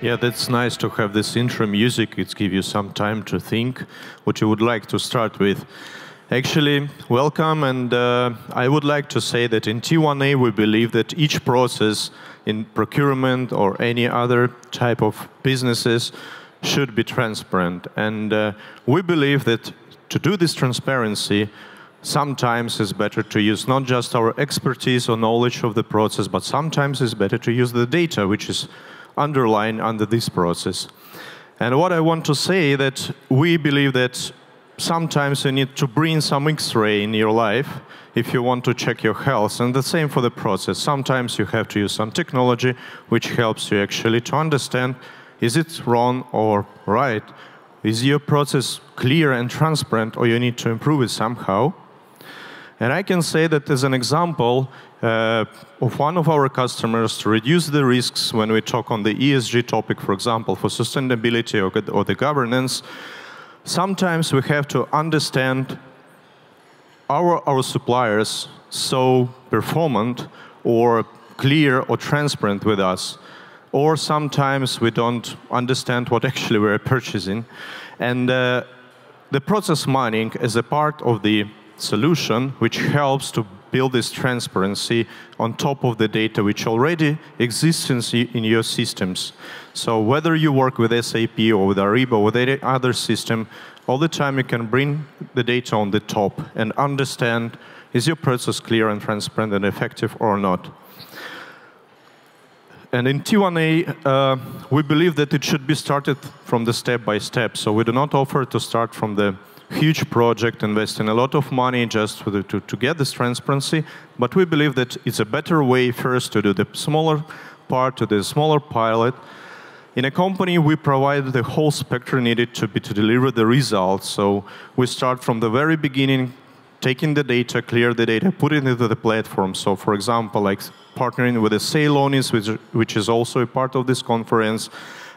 Yeah, that's nice to have this intro music. It gives you some time to think what you would like to start with. Actually, welcome, and uh, I would like to say that in T1A we believe that each process in procurement or any other type of businesses should be transparent. And uh, we believe that to do this transparency, sometimes it's better to use not just our expertise or knowledge of the process, but sometimes it's better to use the data, which is underlying under this process. And what I want to say that we believe that sometimes you need to bring some X-ray in your life if you want to check your health. And the same for the process. Sometimes you have to use some technology which helps you actually to understand is it wrong or right? Is your process clear and transparent or you need to improve it somehow? And I can say that as an example uh, of one of our customers to reduce the risks when we talk on the ESG topic, for example, for sustainability or, or the governance, sometimes we have to understand are our suppliers so performant or clear or transparent with us? Or sometimes we don't understand what actually we're purchasing. And uh, the process mining is a part of the solution which helps to build this transparency on top of the data which already exists in your systems. So whether you work with SAP or with Ariba or with any other system, all the time you can bring the data on the top and understand is your process clear and transparent and effective or not. And in T1A, uh, we believe that it should be started from the step by step. So we do not offer to start from the huge project, investing a lot of money just the, to, to get this transparency. But we believe that it's a better way first to do the smaller part, to the smaller pilot. In a company, we provide the whole spectrum needed to, be, to deliver the results. So we start from the very beginning, taking the data, clear the data, put it into the platform. So for example, like partnering with the Celonis, which, which is also a part of this conference.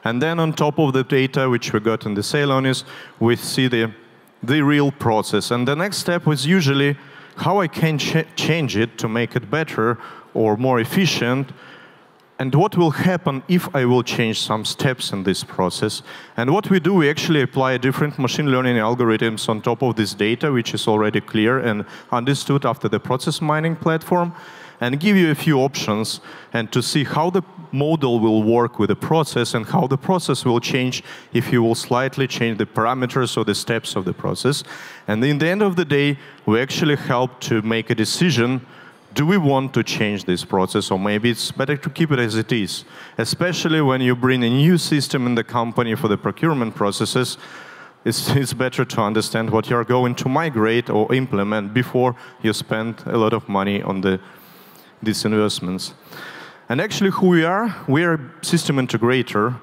And then on top of the data which we got in the Celonis, we see the the real process. And the next step was usually how I can ch change it to make it better or more efficient, and what will happen if I will change some steps in this process. And what we do, we actually apply different machine learning algorithms on top of this data, which is already clear and understood after the process mining platform and give you a few options and to see how the model will work with the process and how the process will change if you will slightly change the parameters or the steps of the process. And in the end of the day, we actually help to make a decision do we want to change this process or maybe it's better to keep it as it is especially when you bring a new system in the company for the procurement processes it's, it's better to understand what you're going to migrate or implement before you spend a lot of money on the these investments. And actually who we are, we are a system integrator.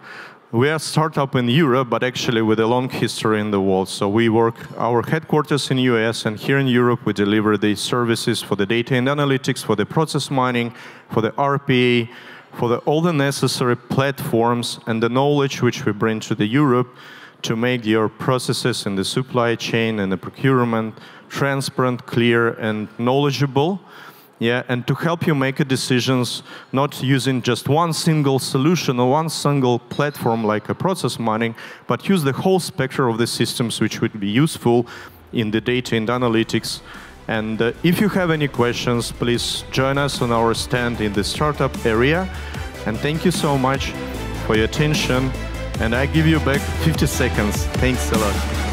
We are a startup in Europe, but actually with a long history in the world. So we work, our headquarters in US, and here in Europe we deliver the services for the data and analytics, for the process mining, for the RPA, for the, all the necessary platforms and the knowledge which we bring to the Europe to make your processes in the supply chain and the procurement transparent, clear, and knowledgeable yeah, and to help you make decisions not using just one single solution or one single platform like a process mining, but use the whole spectrum of the systems which would be useful in the data and analytics. And uh, if you have any questions, please join us on our stand in the startup area. And thank you so much for your attention. And I give you back 50 seconds. Thanks a lot.